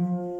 you